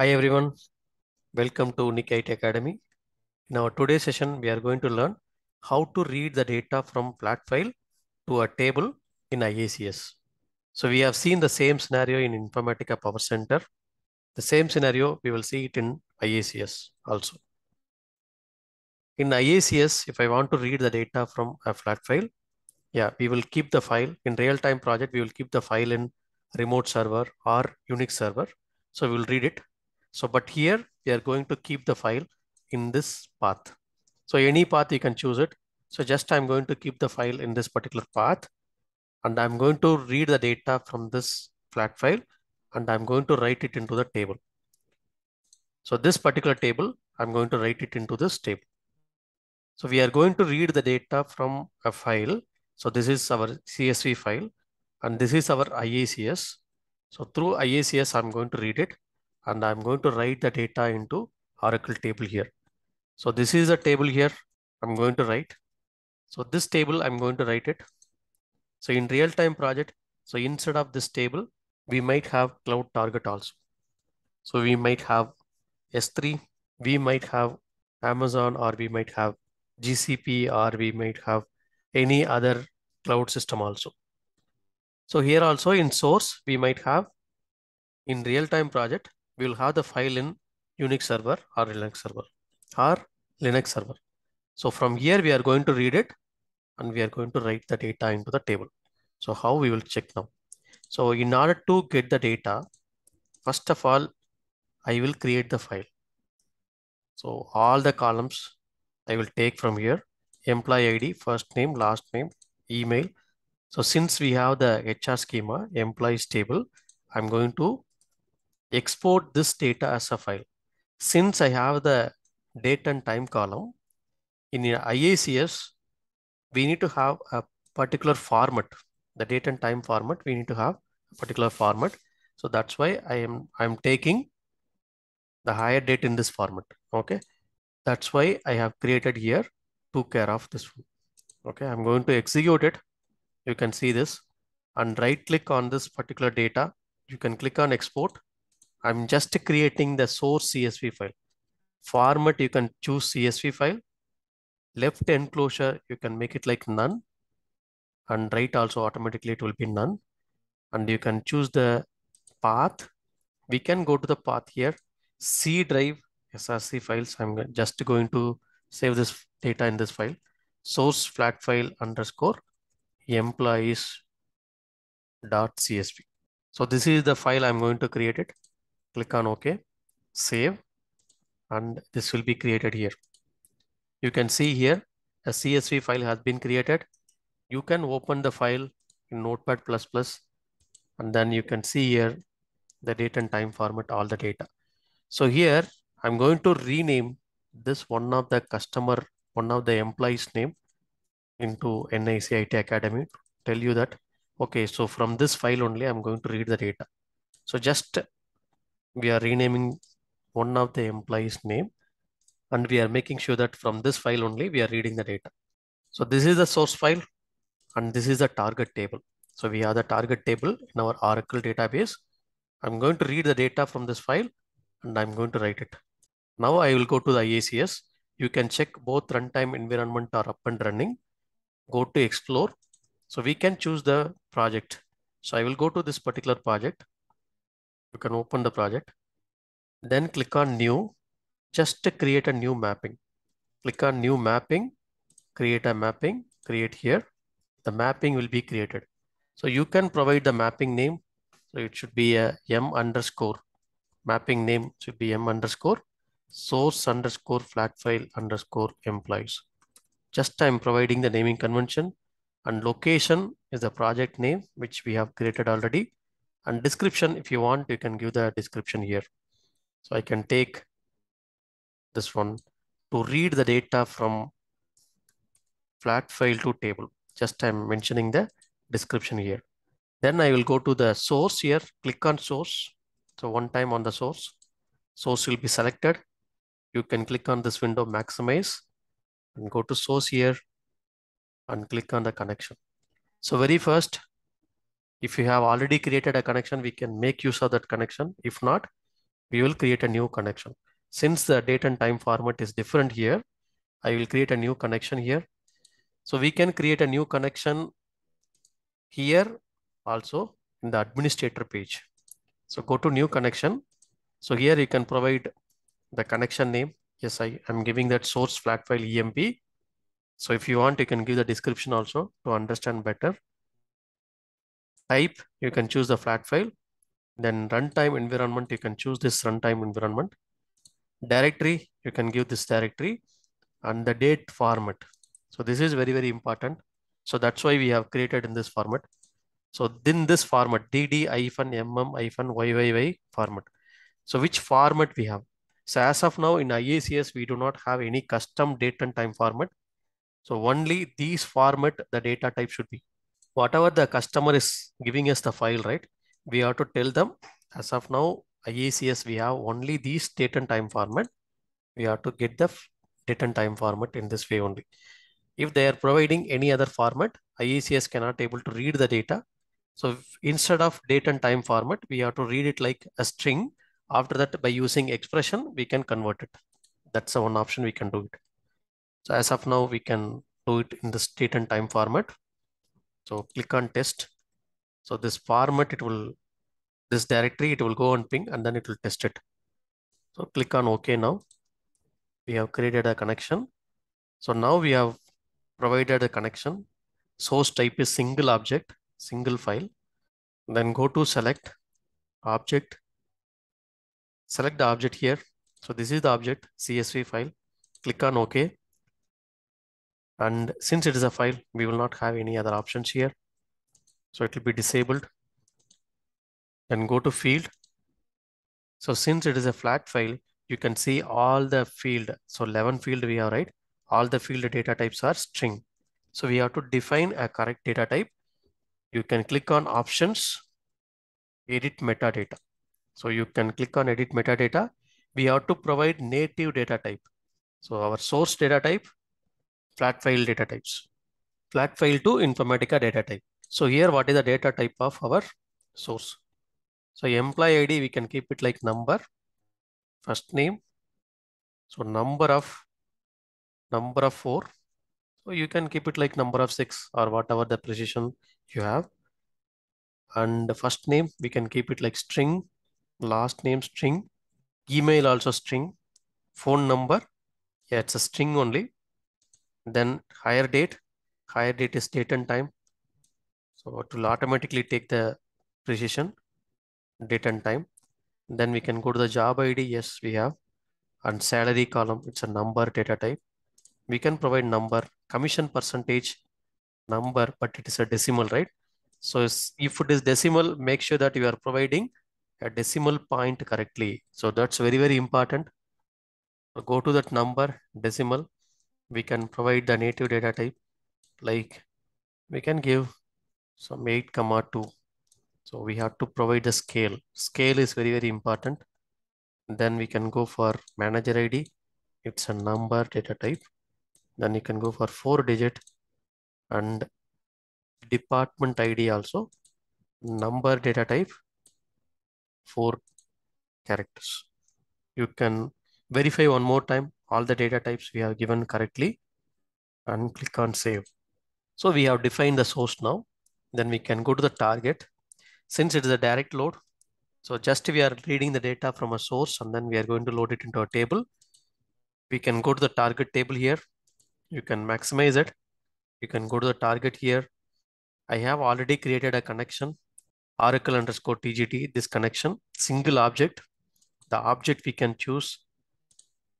Hi everyone, welcome to NIC IT Academy. In our today's session, we are going to learn how to read the data from flat file to a table in IICS. So we have seen the same scenario in Informatica Power Center. The same scenario, we will see it in IICS also. In IICS, if I want to read the data from a flat file, yeah, we will keep the file in real-time project. We will keep the file in remote server or Unix server. So we will read it. So, but here we are going to keep the file in this path. So any path you can choose it. So just I'm going to keep the file in this particular path and I'm going to read the data from this flat file and I'm going to write it into the table. So this particular table, I'm going to write it into this table. So we are going to read the data from a file. So this is our CSV file and this is our IICS. So through IICS, I'm going to read it and I'm going to write the data into Oracle table here. So this is a table here I'm going to write. So this table, I'm going to write it. So in real-time project, so instead of this table, we might have cloud target also. So we might have S3, we might have Amazon, or we might have GCP, or we might have any other cloud system also. So here also in source, we might have in real-time project, we will have the file in Unix server or Linux server or Linux server. So from here, we are going to read it and we are going to write the data into the table. So how we will check now? So in order to get the data, first of all, I will create the file. So all the columns I will take from here, employee ID, first name, last name, email. So since we have the HR schema, employees table, I'm going to export this data as a file. Since I have the date and time column, in IICS, we need to have a particular format, the date and time format, we need to have a particular format. So that's why I am I'm taking the hire date in this format. Okay. That's why I have created here, took care of this. Okay. I'm going to execute it. You can see this and right click on this particular data. You can click on export I'm just creating the source CSV file. Format, you can choose CSV file. Left enclosure, you can make it like none. And right also automatically it will be none. And you can choose the path. We can go to the path here. C drive SRC files. I'm just going to save this data in this file. Source flat file underscore employees dot CSV. So this is the file I'm going to create it click on OK, save, and this will be created here. You can see here a CSV file has been created. You can open the file in Notepad++, and then you can see here the date and time format, all the data. So here I'm going to rename this one of the customer, one of the employees name into NIC IT Academy. Tell you that, okay, so from this file only, I'm going to read the data. So just we are renaming one of the employees name and we are making sure that from this file only we are reading the data. So this is the source file and this is the target table. So we have the target table in our Oracle database. I'm going to read the data from this file and I'm going to write it. Now I will go to the IICS. You can check both runtime environment are up and running. Go to explore. So we can choose the project. So I will go to this particular project you can open the project. Then click on new, just to create a new mapping. Click on new mapping, create a mapping, create here. The mapping will be created. So you can provide the mapping name. So it should be a M underscore. Mapping name should be M underscore source underscore flat file underscore employees. Just I'm providing the naming convention and location is the project name, which we have created already. And description, if you want, you can give the description here. So I can take this one to read the data from flat file to table. Just I'm mentioning the description here. Then I will go to the source here, click on source. So one time on the source, source will be selected. You can click on this window, maximize and go to source here and click on the connection. So very first, if you have already created a connection, we can make use of that connection. If not, we will create a new connection. Since the date and time format is different here, I will create a new connection here. So we can create a new connection here also in the administrator page. So go to new connection. So here you can provide the connection name. Yes, I am giving that source flat file EMP. So if you want, you can give the description also to understand better. Type, you can choose the flat file. Then runtime environment, you can choose this runtime environment. Directory, you can give this directory and the date format. So this is very, very important. So that's why we have created in this format. So in this format, DD-MM-YYY format. So which format we have? So as of now in IICS, we do not have any custom date and time format. So only these format, the data type should be. Whatever the customer is giving us the file, right? We have to tell them as of now, IICS, we have only these date and time format. We have to get the date and time format in this way only. If they are providing any other format, IICS cannot able to read the data. So instead of date and time format, we have to read it like a string. After that, by using expression, we can convert it. That's the one option we can do it. So as of now, we can do it in the date and time format. So click on test. So this format, it will, this directory, it will go on ping and then it will test it. So click on OK now. We have created a connection. So now we have provided a connection. Source type is single object, single file. Then go to select object. Select the object here. So this is the object CSV file. Click on OK. And since it is a file, we will not have any other options here. So it will be disabled. Then go to field. So since it is a flat file, you can see all the field. So 11 field we have, right? All the field data types are string. So we have to define a correct data type. You can click on options, edit metadata. So you can click on edit metadata. We have to provide native data type. So our source data type, flat file data types, flat file to Informatica data type. So here, what is the data type of our source? So employee ID, we can keep it like number, first name. So number of, number of four. So you can keep it like number of six or whatever the precision you have. And the first name, we can keep it like string, last name string, email also string, phone number. Yeah, it's a string only. Then hire date, hire date is date and time. So it will automatically take the precision, date and time. Then we can go to the job ID. Yes, we have. And salary column, it's a number data type. We can provide number, commission percentage, number, but it is a decimal, right? So if it is decimal, make sure that you are providing a decimal point correctly. So that's very, very important. Go to that number, decimal. We can provide the native data type. Like we can give some 8 comma 2. So we have to provide the scale. Scale is very, very important. Then we can go for manager ID. It's a number data type. Then you can go for four digit and department ID also. Number data type, four characters. You can verify one more time all the data types we have given correctly and click on save. So we have defined the source now. Then we can go to the target. Since it is a direct load, so just we are reading the data from a source and then we are going to load it into a table. We can go to the target table here. You can maximize it. You can go to the target here. I have already created a connection, Oracle underscore TGT, this connection, single object. The object we can choose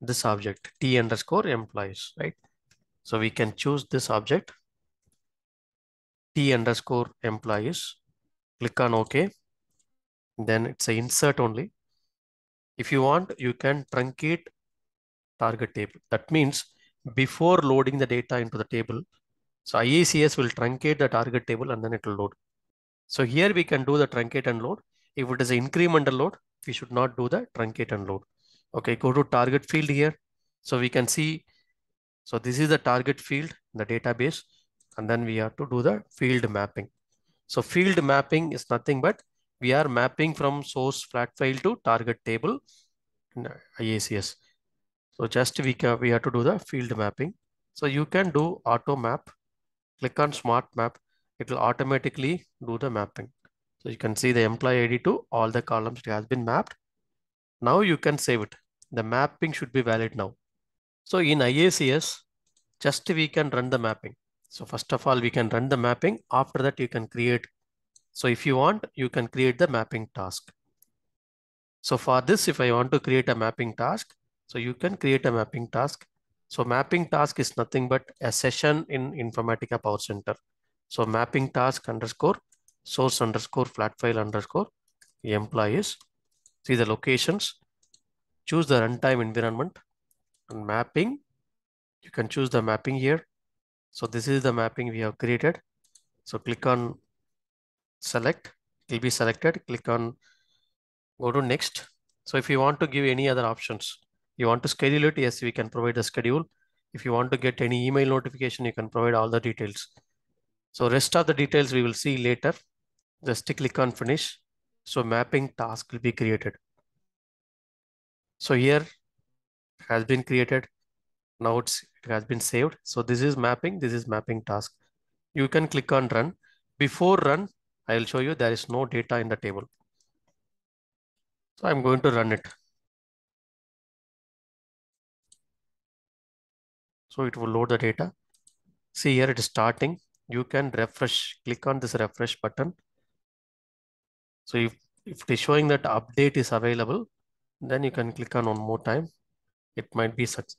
this object, T underscore employees, right? So we can choose this object, T underscore employees, click on OK. Then it's a insert only. If you want, you can truncate target table. That means before loading the data into the table, so IICS will truncate the target table and then it will load. So here we can do the truncate and load. If it is an incremental load, we should not do the truncate and load. Okay, go to target field here. So we can see, so this is the target field, the database, and then we have to do the field mapping. So field mapping is nothing but we are mapping from source flat file to target table in IICS. So just we, can, we have to do the field mapping. So you can do auto map, click on smart map. It will automatically do the mapping. So you can see the employee ID to all the columns it has been mapped. Now you can save it. The mapping should be valid now. So in IICS, just we can run the mapping. So first of all, we can run the mapping. After that, you can create. So if you want, you can create the mapping task. So for this, if I want to create a mapping task, so you can create a mapping task. So mapping task is nothing but a session in Informatica Power Center. So mapping task underscore source underscore flat file underscore employees. See the locations, choose the runtime environment and mapping. You can choose the mapping here. So this is the mapping we have created. So click on select, it will be selected. Click on go to next. So if you want to give any other options, you want to schedule it, yes, we can provide the schedule. If you want to get any email notification, you can provide all the details. So rest of the details we will see later. Just click on finish. So mapping task will be created. So here has been created. Now it's, it has been saved. So this is mapping, this is mapping task. You can click on run. Before run, I will show you there is no data in the table. So I'm going to run it. So it will load the data. See here it is starting. You can refresh, click on this refresh button. So if, if it is showing that update is available, then you can click on one more time. It might be such.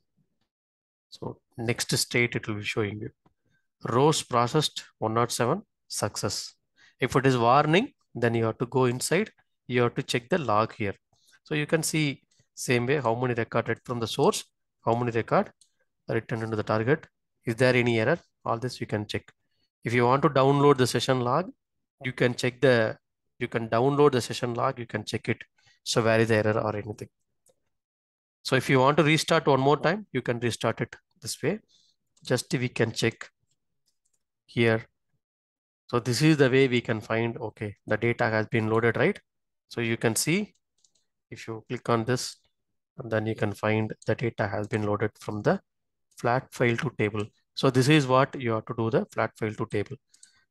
So next state it will be showing you. Rows processed 107 success. If it is warning, then you have to go inside. You have to check the log here. So you can see same way how many record read from the source, how many record returned into the target. Is there any error? All this you can check. If you want to download the session log, you can check the, you can download the session log, you can check it. So where is the error or anything. So if you want to restart one more time, you can restart it this way. Just we can check here. So this is the way we can find, okay, the data has been loaded, right? So you can see if you click on this, and then you can find the data has been loaded from the flat file to table. So this is what you have to do the flat file to table.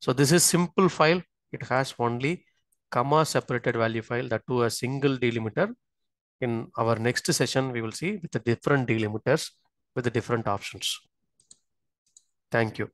So this is simple file. It has only comma separated value file that to a single delimiter. In our next session, we will see with the different delimiters with the different options. Thank you.